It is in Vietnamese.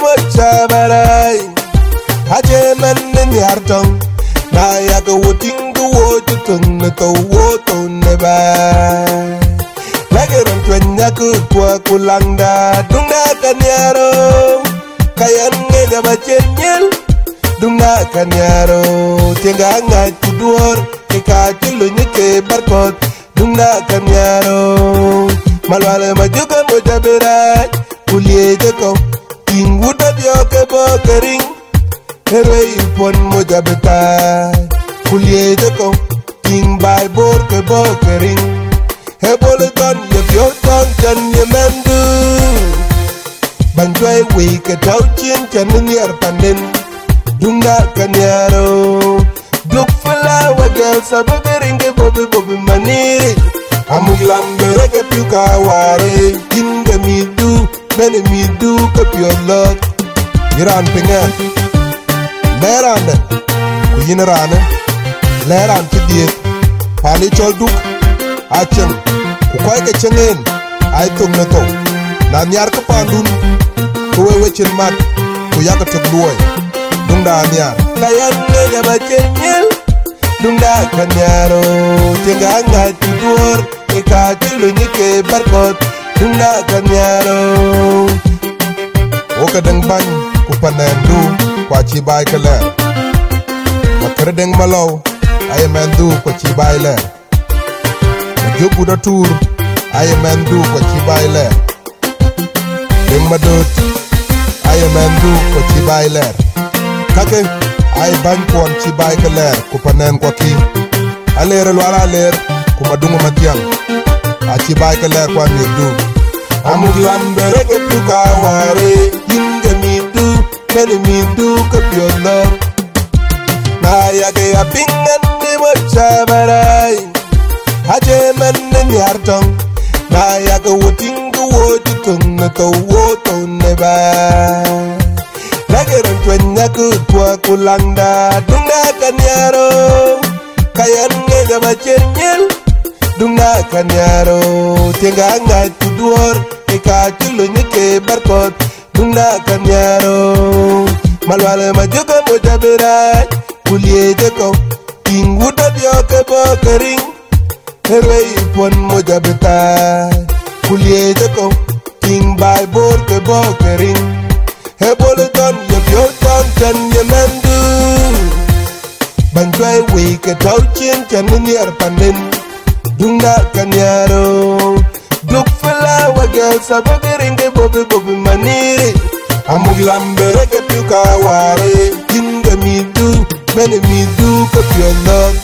mo chabarai haje man ni hartong na ya go woting go wo tung na to wo to ne ba lageron twenya ku kwa kulanda dunga kanyaro kayan nge gaba chenyel dunga kanyaro tenga nga kuduor ke ka chulu nyike barkot dunga kanyaro malwale majuka mojaberai kulie jeko inguda dioke bokering ere ipon moja betai kulie jeko king by borke he hebole don ye fio ton chan ye mendu banjwai wei ke tau chin chan nier pandin dunga kanyaro duk ke bobi maniri amuglam bereke piuka ware. King mi du mi du ke pyo lo Iran pinga. Leerande ku yin ran leran ti die pali chol duk. A cheng ku koy ke chengen ai tung na to na nyar ka pandun ku we we chen mat. Ku yaga tuk duoy dung da nyar kayan ne ga ba chenyel dung da kan kanyaro tenga nga ti duor. E ka tilu ni ke barkot tuna kanyaro woka dang oh. ndu Kwa chibay bai kalen makar deng malaw ayemendu kwa chibay len Mujuku da tur ayemendu kwachi bai len dang madot ayemendu kwa chibay len kake ay bang kwon chi bai kalen kupanen kwaki. Alere lwala aler kuma dungu matiang. A chi bai ka kwa mi du amugi wan bere ke tu ka ware yinga mi du many mi du cup pio love. Na ya ke ya pingan ni mo chabarai. Haje man ni hartong. Na ya ke woting go wo tung na to wo to ne ba. Lageron twenya ku kwa kulanda dunga kanyaro. Kayan nge gaba chenyel. dunga kan yaro tenga ngai tuduor eka chulo nyeke barkot. Dunga kan yaro malwale majogo mojaberai kulie jeko ingudo dioke bokering herwe ipon mojabetai kulie jeko king by borke bokering hebole ton yepyo ton ten yemendu banjwai wike tau chin chen minier pandin dunga kanyaro. Duk fala waga sababi ringe bobi bobi maniri amug lambere ke tuka ware. Kinga midu mene midu kopiolok